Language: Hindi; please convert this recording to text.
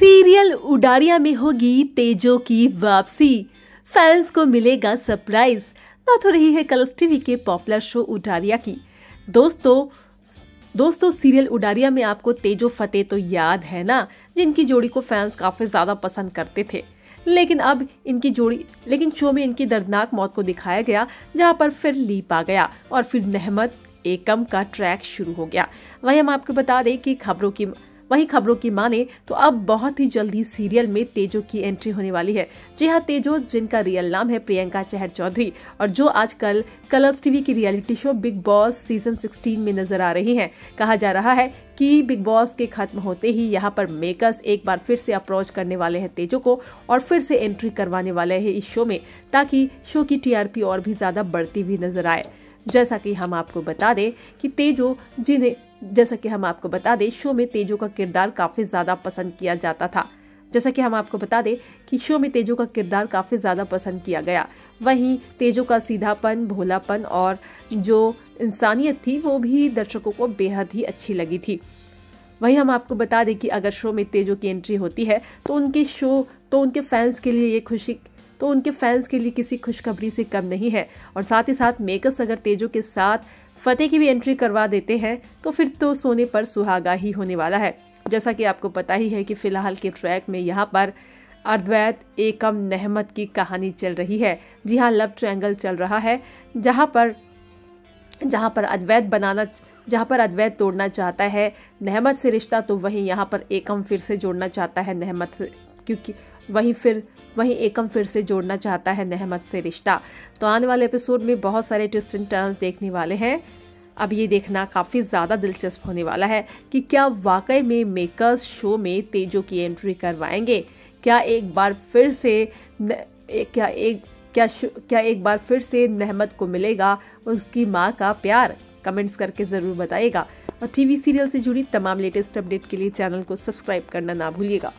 सीरियल उडारिया में होगी तेजो की वापसी। फैंस को मिलेगा सरप्राइज़। बात हो रही है कलर्स टीवी के पॉपुलर शो उडारिया की। दोस्तों दोस्तों, सीरियल उडारिया में आपको तेजो फतेह तो याद है ना? जिनकी जोड़ी को फैंस काफ़ी ज़्यादा पसंद करते थे। लेकिन अब इनकी जोड़ी, लेकिन शो में इनकी दर्दनाक मौत को दिखाया गया, जहाँ पर फिर लीप आ गया और फिर नहमत एकम का ट्रैक शुरू हो गया। वही हम आपको बता दें कि खबरों की वहीं खबरों की माने तो अब बहुत ही जल्दी सीरियल में तेजो की एंट्री होने वाली है। जी हाँ तेजो, जिनका रियल नाम है प्रियंका चहर चौधरी और जो आजकल कलर्स टीवी की reality show Bigg Boss season 16 में नज़र आ रही हैं। कहा जा रहा है कि बिग बॉस के खत्म होते ही यहाँ पर मेकर्स एक बार फिर से अप्रोच करने वाले हैं तेजो को और फिर से एंट्री करवाने वाले हैं इस शो में, ताकि शो की टीआरपी और भी ज़्यादा बढ़ती हुई नज़र आए। जैसा कि हम आपको बता दें कि तेजो, जिन्हें, जैसा कि हम आपको बता दें, शो में तेजो का किरदार काफ़ी ज़्यादा पसंद किया जाता था। जैसा कि हम आपको बता दें कि शो में तेजो का किरदार काफ़ी ज़्यादा पसंद किया गया। वहीं तेजो का सीधापन, भोलापन और जो इंसानियत थी, वो भी दर्शकों को बेहद ही अच्छी लगी थी। वहीं हम आपको बता दें कि अगर शो में तेजो की एंट्री होती है तो उनके शो तो उनके फैंस के लिए ये खुशी तो उनके फैंस के लिए किसी खुशखबरी से कम नहीं है। और साथ ही साथ मेकर्स अगर तेजो के साथ फतेह की भी एंट्री करवा देते हैं तो फिर तो सोने पर सुहागा ही होने वाला है। जैसा कि आपको पता ही है कि फ़िलहाल के ट्रैक में यहाँ पर अद्वैत, एकम, नहमत की कहानी चल रही है। जी हाँ लव ट्रैंगल चल रहा है, जहाँ पर जहाँ पर अद्वैत बनाना, जहाँ पर अद्वैत तोड़ना चाहता है। नहमत से रिश्ता तो वहीं यहाँ पर एकम फिर से जोड़ना चाहता है नहमत से, क्योंकि वहीं फिर वहीं एकम फिर से जोड़ना चाहता है नहमत से रिश्ता। तो आने वाले एपिसोड में बहुत सारे ट्विस्ट एंड टर्न्स देखने वाले हैं। अब ये देखना काफ़ी ज़्यादा दिलचस्प होने वाला है कि क्या वाकई में मेकर्स शो में तेजो की एंट्री करवाएँगे? क्या एक बार फिर से न, क्या एक क्या क्या एक बार फिर से नहमत को मिलेगा उसकी माँ का प्यार? कमेंट्स करके ज़रूर बताइएगा। और टीवी सीरियल से जुड़ी तमाम लेटेस्ट अपडेट के लिए चैनल को सब्सक्राइब करना ना भूलिएगा।